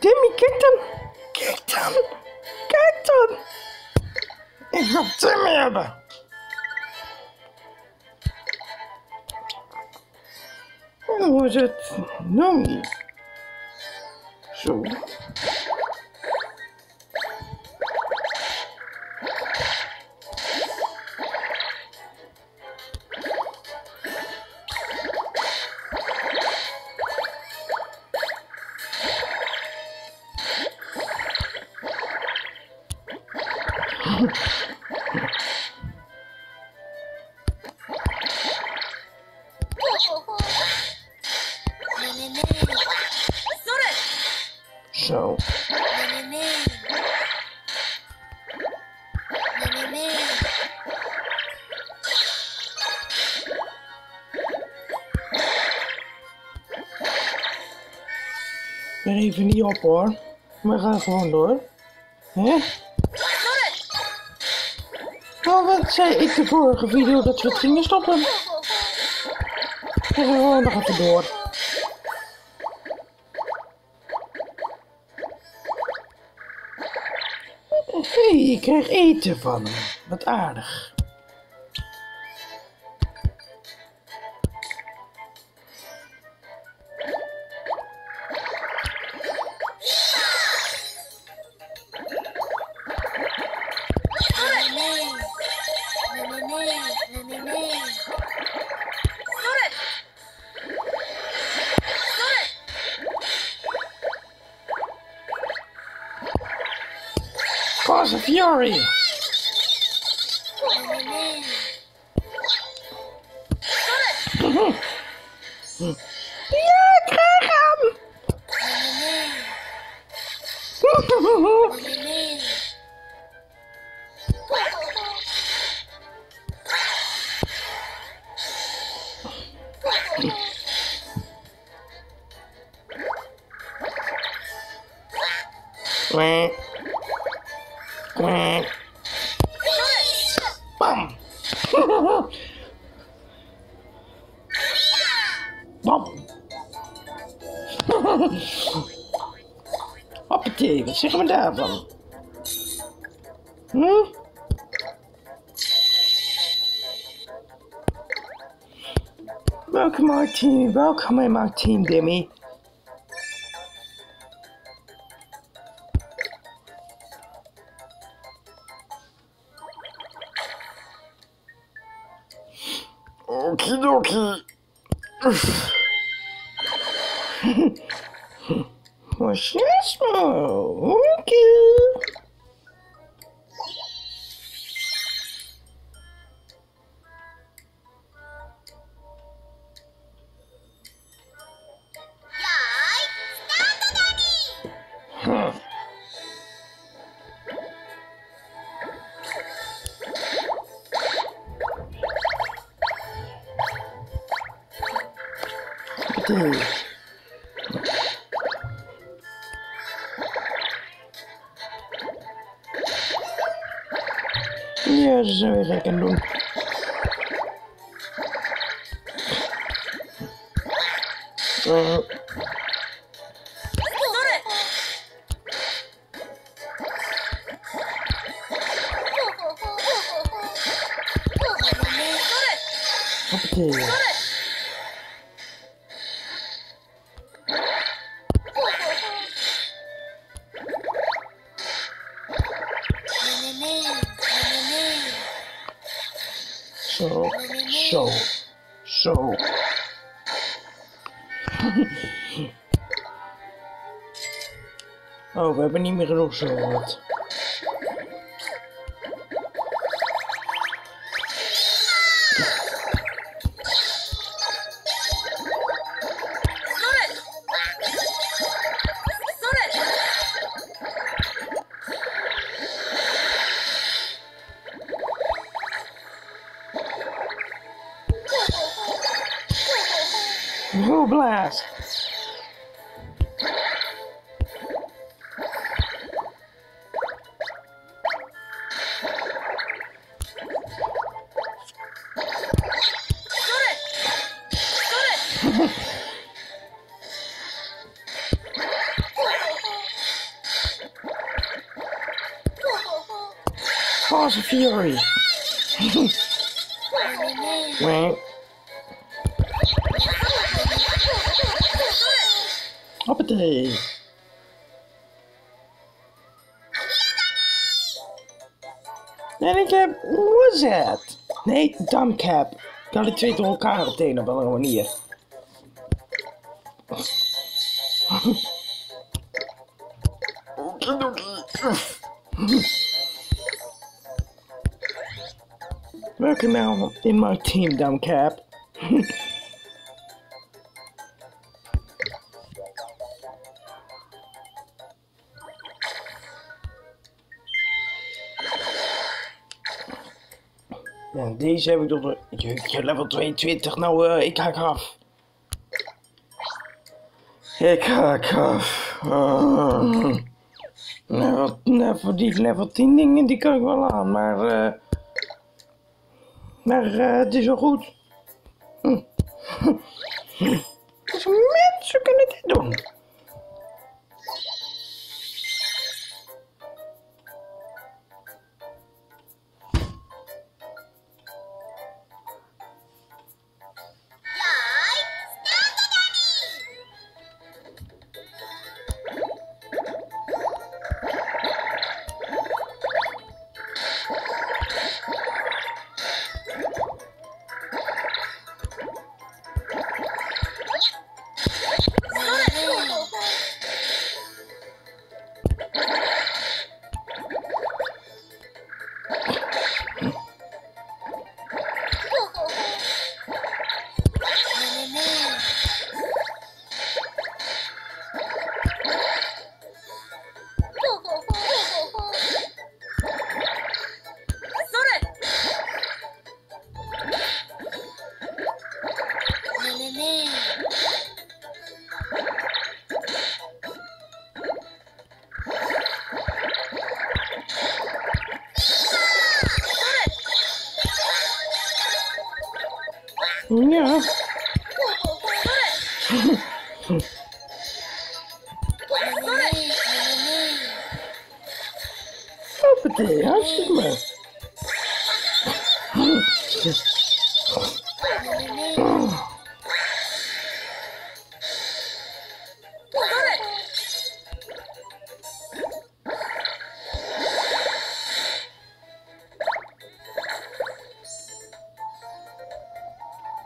Demi, get him! Get him! Get him! Ik wil Timmy hebben! En Zo. Ben even niet op hoor. We gaan gewoon door. Hè? Nou, wat zei ik de vorige video dat we het gingen stoppen? We gaan gewoon nog even door. Krijg eten van hem. Wat aardig. was a fury. Bum. Bum. Hoppatee, wat zeggen we daarvan? Hm? Welkom, Martine. Welkom in my team, Demi. trời Я же так люблю. Okay. bir rugschaat. Blast! Fury. Wait. Hoppity. Danny Cap, hoe was that? Nee, Dumb Cap. Ik had die twee door elkaar op de een of andere manier. Okie. Working now in my team, Dumcap. Ja, deze heb ik door de... Jeetje, level 22. Nou, eh, ik haak af. Ik haak af. Ah. Nou, nou, voor die level 10 dingen, die kan ik wel aan, maar... eh maar eh, het is wel goed.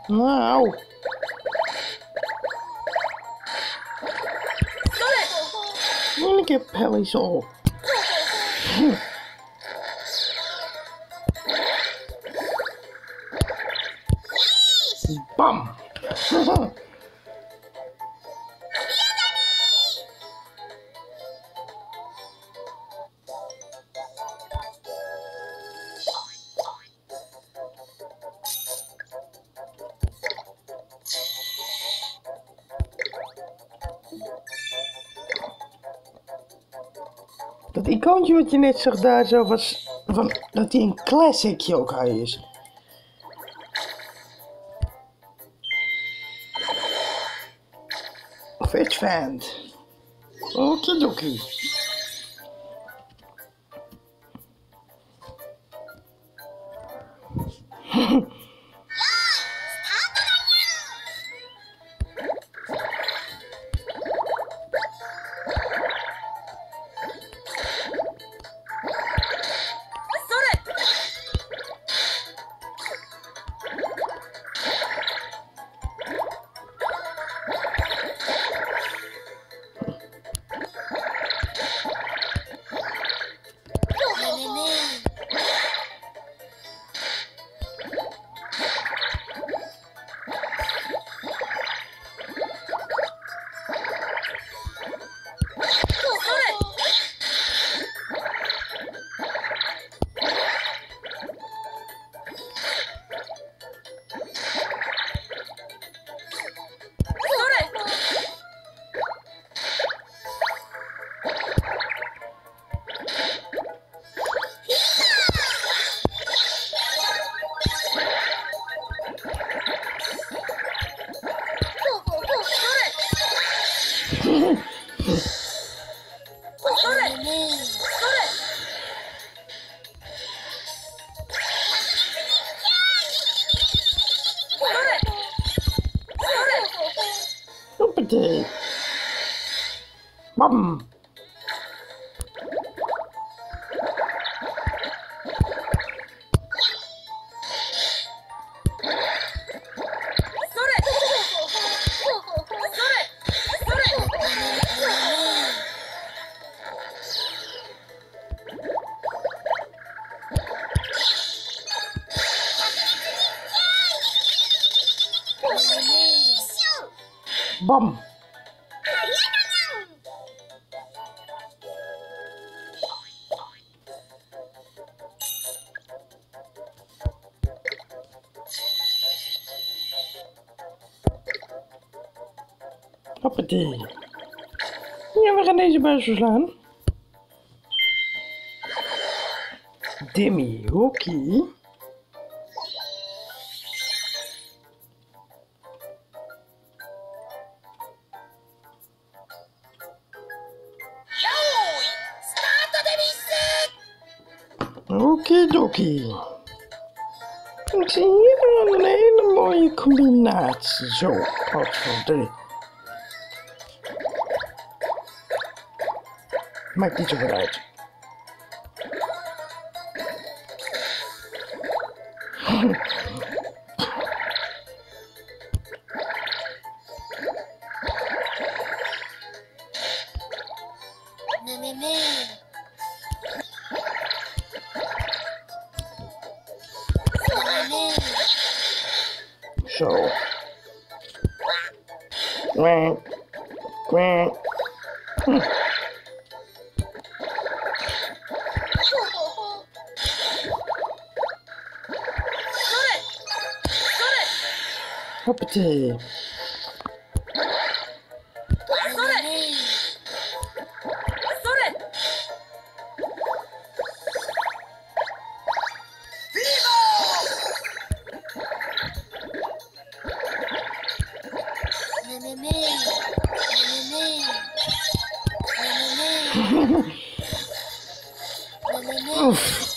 Wow. I'm gonna get Pelly's all. Icoontje wat je net zag daar zo was van dat hij een classic yokai is. Of Edge fan. Okidoki. day. Bum. Hoppatee. Ja, we gaan deze buis verslaan. Dimmy Hockey. Okidoki. Ik zie hier een hele mooie combinatie. Zo, wat voor dit. Uma verdade. Show. Quack. Quack. て。Oof.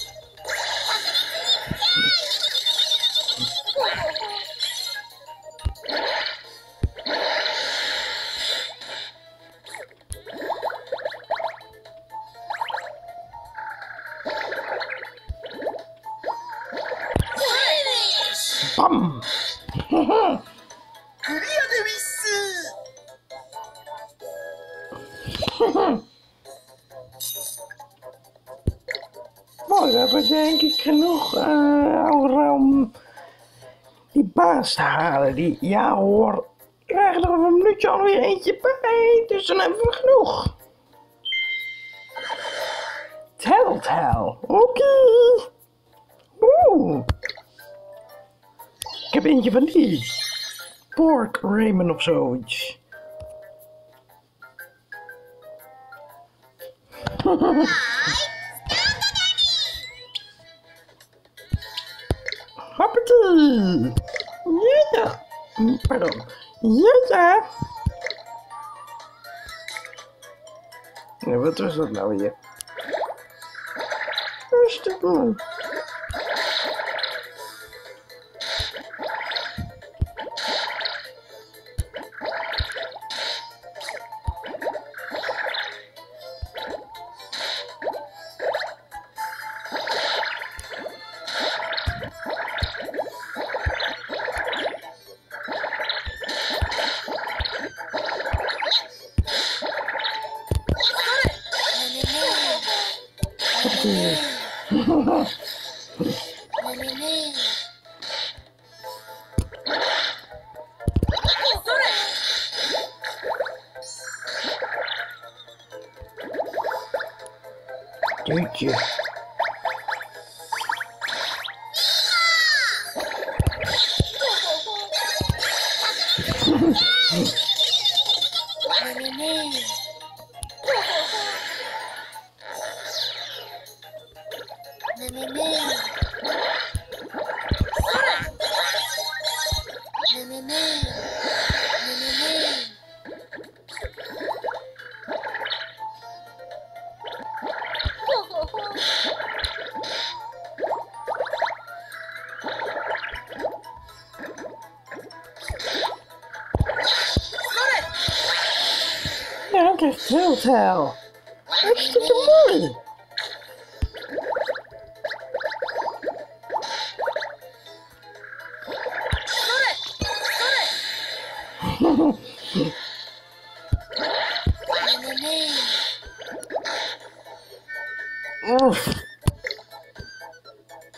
Die, ja hoor, we krijgen er over een minuutje alweer eentje bij, dus dan hebben we genoeg. Telltale, oké. Oeh. Ik heb eentje van die. Pork Raymond of zoiets. Юля! Вот уже одного я. Ну что было? hotel. Let's get some Oh. Oof.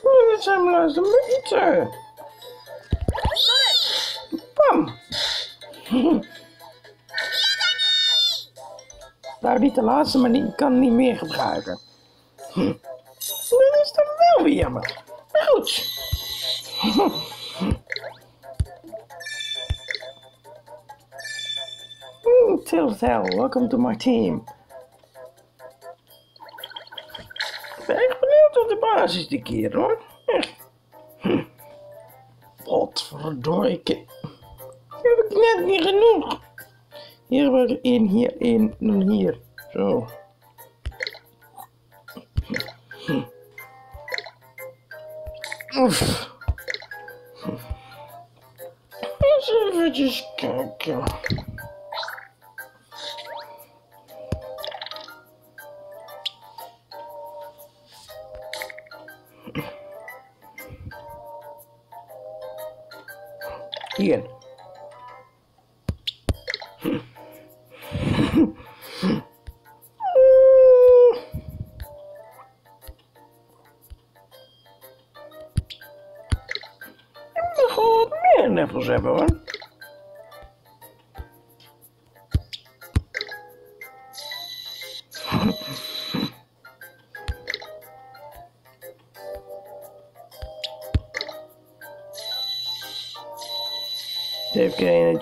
Where is some last meter? Bum. Nou, niet de laatste, maar die kan niet meer gebruiken. Hm. Dat is dan wel weer jammer. Maar goed. Hmm, Telltale, welcome to my team. Ik ben echt benieuwd op de basis die keer hoor. Echt. Hm. Potverdorie. Heb ik net niet genoeg. Hier heb ik één, hier één, dan hier. Zo. Oef. Eens eventjes kijken. Hier.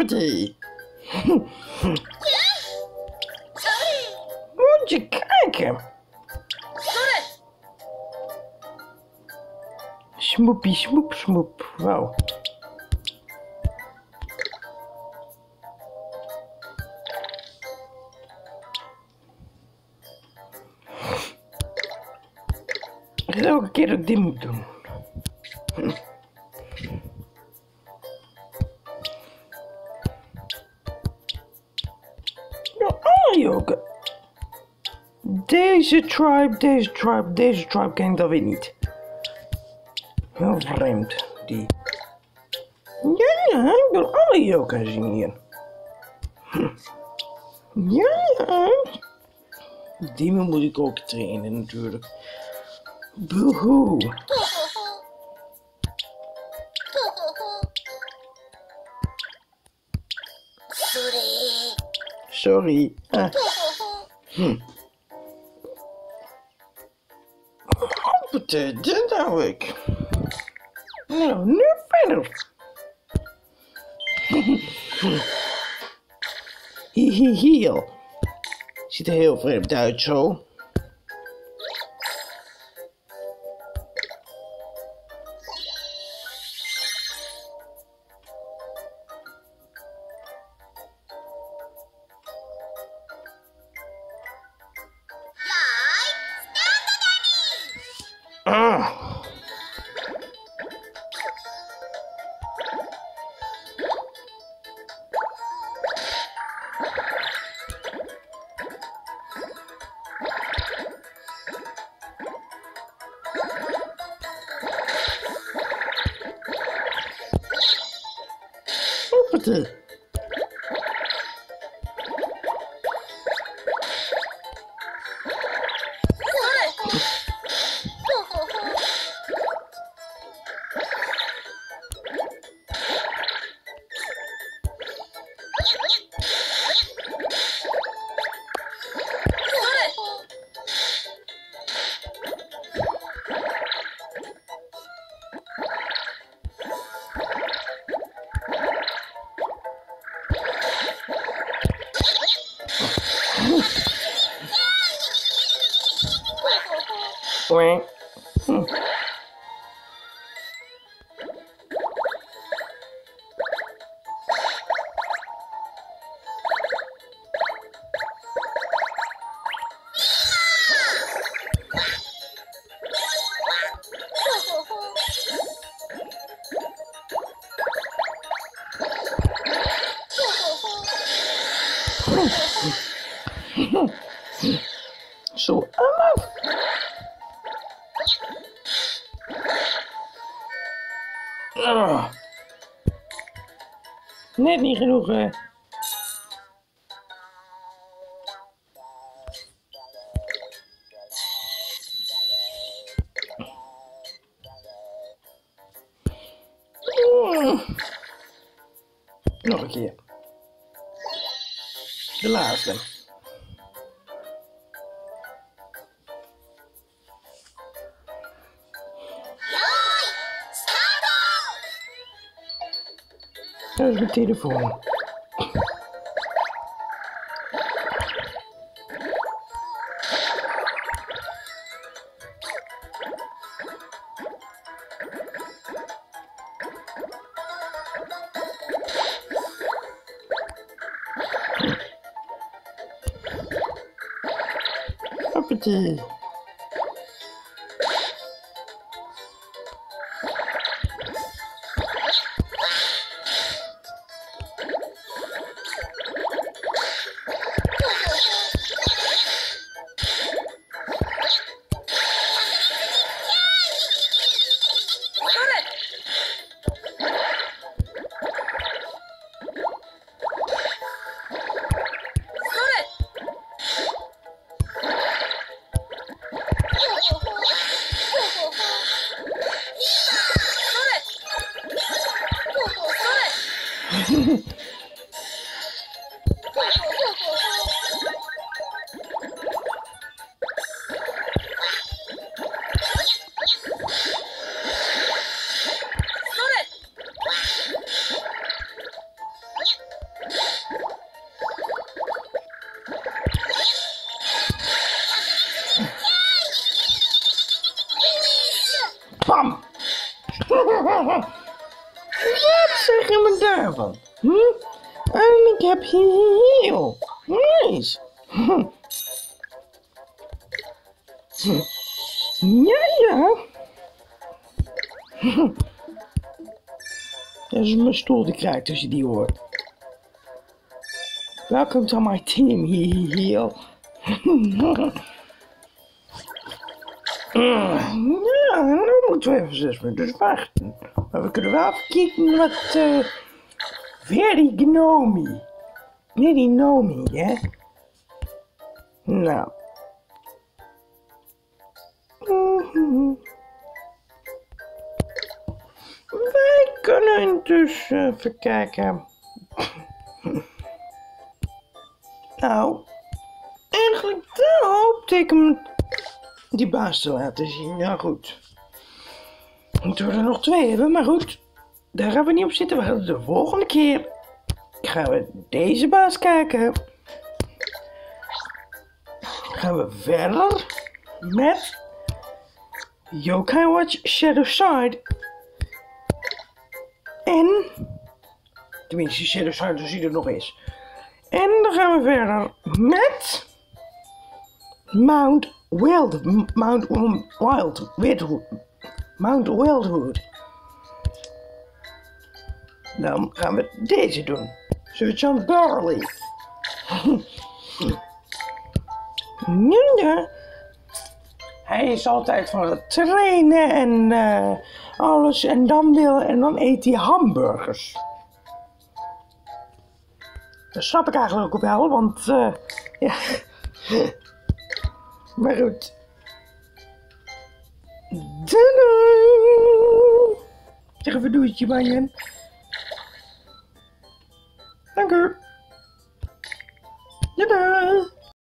Onde? Onde, caraca? Shmup, shmup, shmup. Uau. Eu quero de. Deze tribe, deze tribe, deze tribe ken ik dan weer niet. Heel vreemd, die. Ja, ja, ik wil alle yoga zien hier. Hm. Ja, ja. Die moet ik ook trainen natuurlijk. Boehoe. Sorry. Sorry. Ah, hm. Hoppatee, dit hou ik. Nou, nu verder. Hihihiel. Ziet er heel vreemd uit zo. Leute, Wink. Hmm. Net niet genoeg, hè? Mm. Nog een keer. De laatste. Desde o telefone. Hm? En ik heb heel nice. Hm. Ja, ja. Hm. Dat is mijn stoel die krijgt als je die hoort. Welcome to my team, heel. Ja, dan moeten we even zes minuten wachten. Maar we kunnen wel even wat... eh Very Gnomi. Very Gnomi, hè? Nou. Mhm. Wij kunnen dus even kijken. nou, eigenlijk hoopte ik hem die baas te laten zien. Ja, goed. Moeten we er nog twee hebben, maar goed. Daar gaan we niet op zitten. We gaan de volgende keer gaan we deze baas kijken. Gaan we verder met Yokai Watch Shadow Side. En, tenminste Shadow Side hij er nog is. En dan gaan we verder met Mount Wild, Mount Wild, Mount Wildwood. Dan gaan we deze doen. Sir John Barley. ja. Hij is altijd van het trainen en eh, alles. En dan, wil, en dan eet hij hamburgers. Dat snap ik eigenlijk ook wel, want eh, ja. Maar goed. Doei! Zeg even doetje, Marjen. Danke. Tada!